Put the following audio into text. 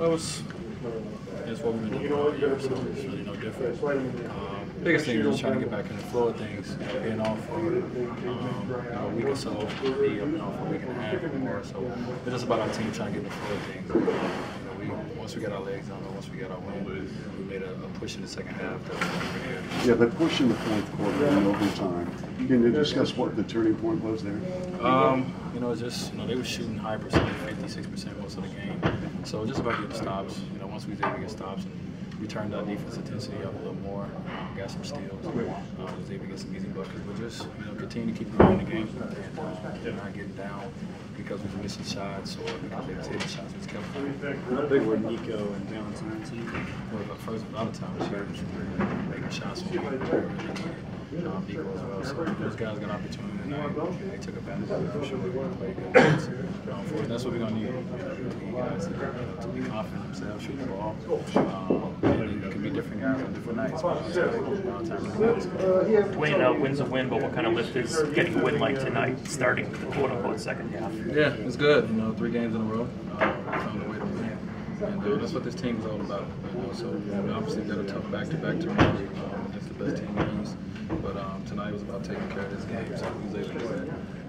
It was what we've been doing all year, so it's really no different. Um, biggest thing is just trying to get back in the flow of things. You know, being off for um, a week or so, be up off for a week and a half or more. So it's just about our team trying to get in the flow of things. You know, we once we got our legs under, once we got our win, we made a, a push in the second half. That was. Yeah, the push in the fourth quarter and overtime. Can you discuss what the turning point was there? Um, you know, just you know, they were shooting high percentage, 56 percent most of the game. So just about getting stops. You know, once we was able to get stops and we turned our defense intensity up a little more, got some steals, um, was able to get some easy buckets. But just you know, continue to keep growing the game and uh, not getting down because we were missing shots or because they were taking shots. Just kept playing. How big were Nico and Valentine to you? Well, the first a lot of times was making shots Um, Nico as well. So those guys got opportunity tonight. They took advantage of it for sure. They played good games. Um, for us, that's what we're gonna need. You know, guys to, to be confident themselves, shoot the ball. Um, and it can be different guys on different nights. Uh, Valentine really nice. Dwyane, uh, win's a win, but what kind of lift is getting a win like tonight, starting the quote unquote second half? Yeah, it's good. You know, three games in a row. Uh, found a way to win. And uh, that's what this team is all about. You know, so you know, obviously got a tough back-to-back tomorrow um, against the best team in the East. But um, tonight was about taking care of this game, so was able to.